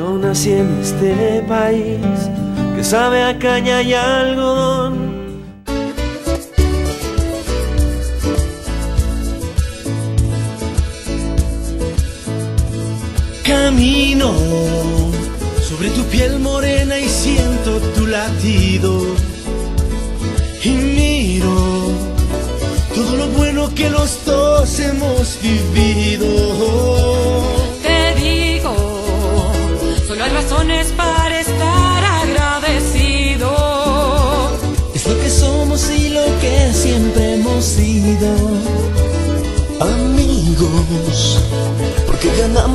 Yo nací en este país que sabe a caña y algodón. Camino sobre tu piel morena y siento tu latido.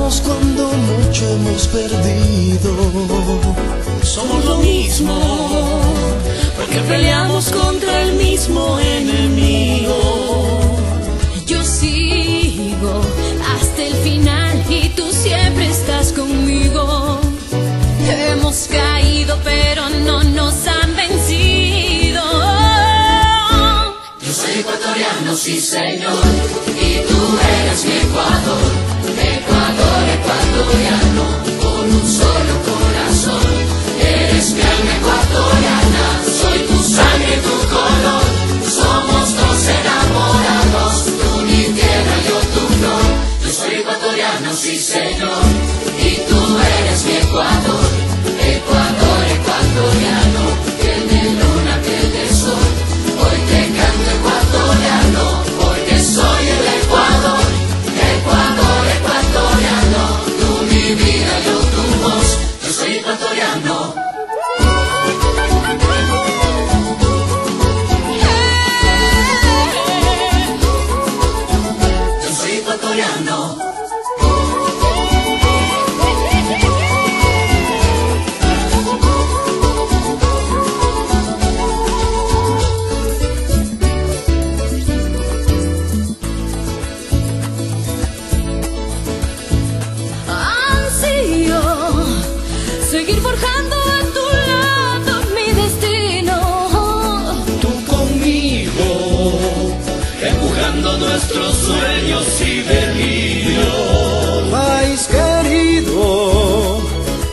Cuando mucho hemos perdido. Somos lo mismo, porque peleamos contra el mismo enemigo. Yo sigo hasta el final y tú siempre estás conmigo. Hemos caído pero no nos han vencido. Yo soy ecuatoriano, sí señor, y tú eres mi Ecuador sueños y delirios. País querido,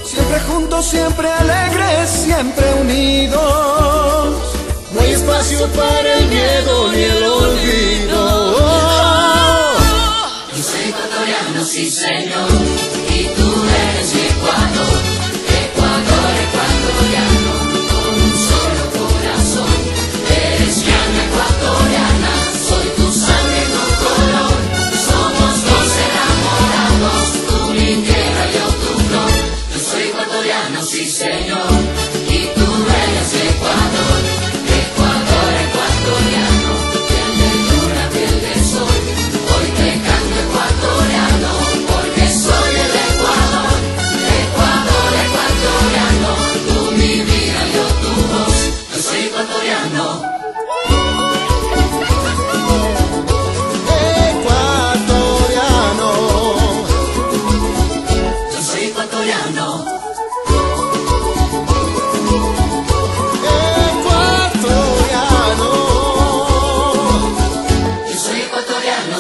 siempre juntos, siempre alegres, siempre unidos. No hay espacio para el miedo ni el olvido. Yo soy ecuatoriano, sí señor,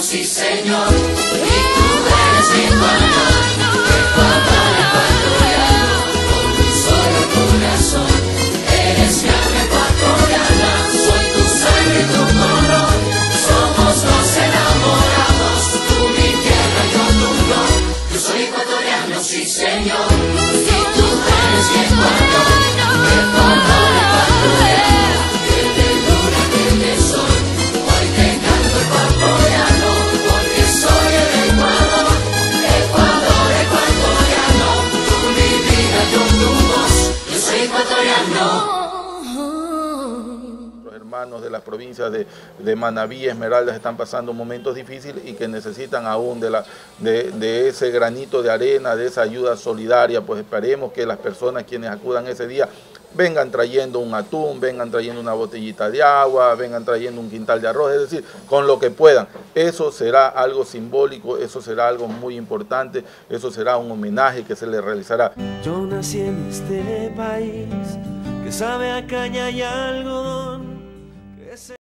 sí señor. Y tú eres mi Ecuador, Ecuador ecuatoriano, con un solo corazón. Eres mi alma ecuatoriana, soy tu sangre, tu color. Somos dos enamorados, tú mi tierra, yo tu flor. Yo soy ecuatoriano, sí señor. Hermanos de las provincias de, de Manabí y Esmeraldas están pasando momentos difíciles y que necesitan aún de, la, de, de ese granito de arena, de esa ayuda solidaria. Pues esperemos que las personas quienes acudan ese día vengan trayendo un atún, vengan trayendo una botellita de agua, vengan trayendo un quintal de arroz, es decir, con lo que puedan. Eso será algo simbólico, eso será algo muy importante, eso será un homenaje que se le realizará. Yo nací en este país que sabe a caña y algodón.